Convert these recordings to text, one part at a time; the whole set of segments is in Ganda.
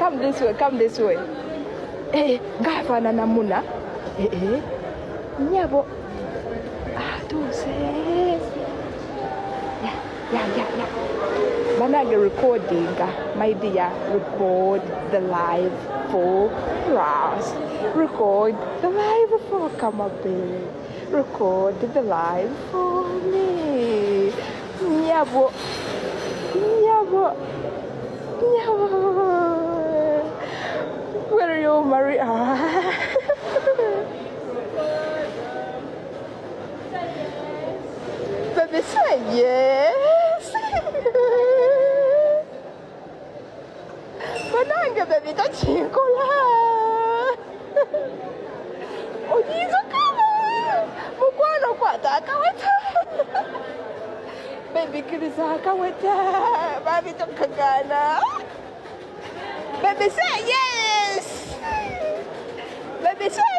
come this way come this way. Eh ngaafaanana muna. Eh eh. Nyabo. Atuuse ya ya ya ya banage recordinga my dear record the live for us record the live for kamabe record the live for me. Nyabo. Nyabo But this yes. Mananga, oh, baby, that's you, Kola. Oh, he's a color. Mugwano, what, Akawata? Baby, Kirisa, Akawata. Baby, don't Baby, say yes. Baby, say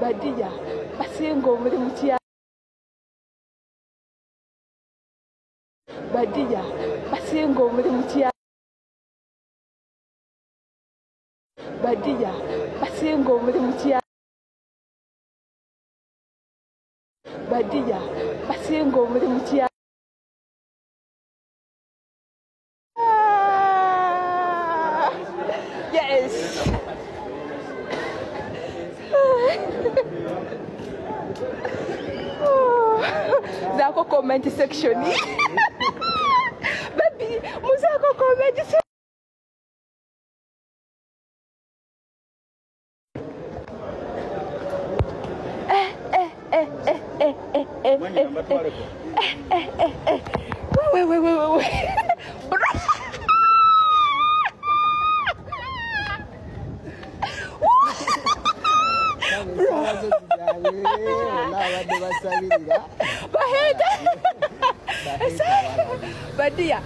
badiya basinga omuli mutya badiya basinga omuli mutya badiya basinga omuli mutya badiya basinga omuli mutya zako comment section baby muzako comment section Eh, eh, eh, eh, eh, eh, eh, Mwanya eh, namba eh. twaleko. Wait, wait, wait, wait, wait. Bro. Esaala zo zijabe ola abadde basabirira baheta badiya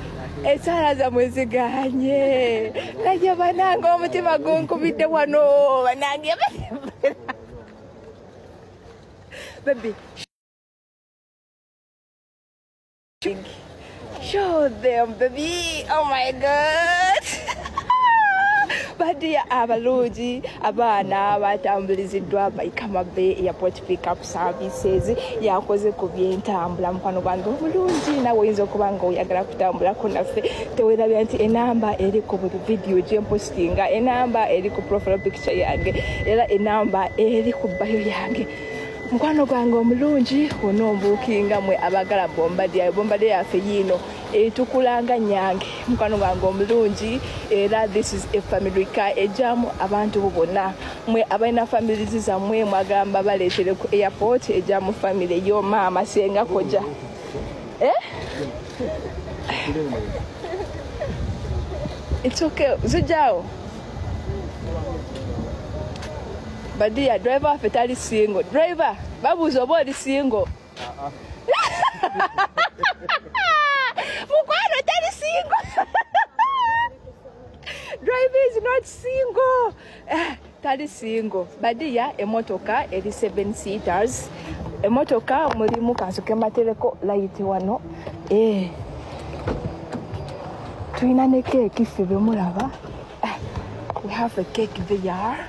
esaala zammwe ziganye naye banange omutima gunkubidde wano banange baby show them baby. Oh my god badiya abalungi abaana batambuliziddwa baikama bay airport pickup services. Yakoze ku byentambula. Mukwano gwange obulungi nawe oyinza okuba nga oyagala kutambulako naffe. Tewerabya nti enamba eri ku buli vidiyo gyempostinga enamba eri ku profile picture yange era enamba eri ku bayo yange mukwano gwange omulungi onombuukinga mwe abagala bombadya bombadya yaffe yiino etukulanga nyange mukwano gwange omulungi era this is a family car ejamu abantu bo bonna mwe abalina families zammwe mwagamba baleetere ku airport ejamu family yo maama senga koja eh? It's okay. Zijao. Badia, driver waffe tali single. Driver, babuuza oba oli single. Mukwano tali single. Driver is not single. Eh, tali single. Badia, emotoka eri seven seaters. Emotoka mulimu kansuke matereko light wano. Eh. tulina ne keeki ffe bemulaba Eh, we have a cake there